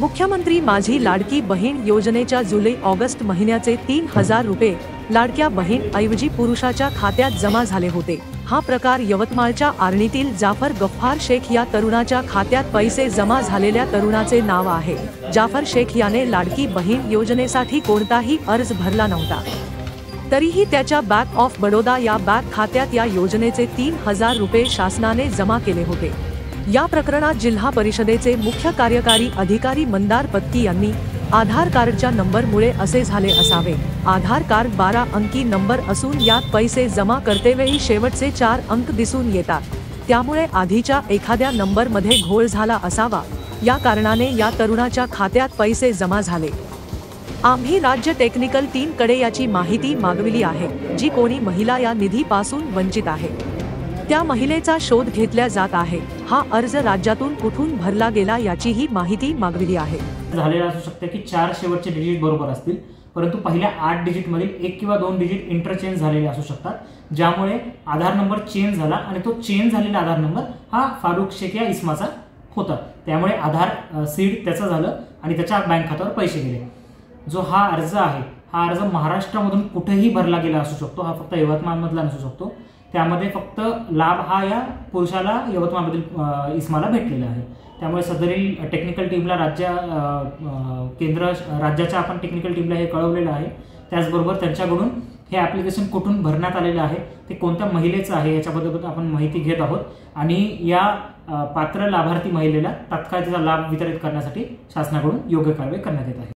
मुख्यमंत्री माझी लाडकी बहीण योजनेच्या जुलै ऑगस्ट महिन्याचे तीन हजार रुपये लाडक्या बहीण ऐवजी पुरुषाच्या खात्यात जमा झाले होते. हा प्रकार यवतमाळच्या आर्णीतील जाफर गफ्फार शेख या तरुणाच्या खात्यात पैसे जमा झालेल्या तरुणाचे नाव आहे. जाफर शेख याने लाडकी बहीण योजनेसाठी कोणताही अर्ज भरला नव्हता. तरीही त्याच्या बँक ऑफ बडोदा या बँक खात्यात या योजनेचे तीन हजार रुपये शासनाने जमा केले होते. या प्रकरणात जिल्हा परिषदेचे मुख्य कार्यकारी अधिकारी मंदार पत्की यांनी आधार कार्डच्या नंबरमुळे असे झाले असावे. आधार कार्ड बारा अंकी नंबर असून यात पैसे जमा करतेवेळी शेवटचे चार अंक दिसून येतात. त्यामुळे आधीच्या एखाद्या नंबरमध्ये घोळ झाला असावा. या कारणाने या तरुणाच्या खात्यात पैसे जमा झाले. आम्ही राज्य टेक्निकल टीमकडे याची माहिती मागविली आहे जी कोणी महिला या निधीपासून वंचित आहे. त्या महिलेचा शोध घेतला जात आहे. हा अर्ज राज्यातून कुठून भरला गेला याचीही माहिती मागविली आहे. झालेला असू शकते की चार शेवटचे डिजिट बरोबर असतील परंतु पहिल्या आठ डिजिटमधील एक किंवा दोन डिजिट इंटरचेंज झालेले असू शकतात ज्यामुळे आधार नंबर चेंज झाला आणि तो चेंज झालेला आधार नंबर हा फारुख शेख या इस्माचा होता. त्यामुळे आधार सीड त्याचं झालं आणि त्याच्या बँक खात्यावर पैसे गेले. जो हा अर्ज आहे हा अर्ज महाराष्ट्रामधून कुठेही भरला गेला असू शकतो हा फक्त यवतमाळमधला नसू शकतो. त्यामध्ये फक्त लाभ हा या पुरुषाला यवतमाळमधील इस्माला भेटलेला आहे. त्यामुळे सदरील टेक्निकल टीमला राज्य केंद्र राज्याच्या आपण टेक्निकल टीमला हे कळवलेलं आहे. त्याचबरोबर त्यांच्याकडून हे ॲप्लिकेशन कुठून भरण्यात आलेलं आहे ते कोणत्या महिलेचं आहे याच्याबद्दल आपण माहिती घेत आहोत. आणि या पात्र लाभार्थी महिलेला तात्काळ त्याचा लाभ वितरित करण्यासाठी शासनाकडून योग्य कारवाई करण्यात येत आहे.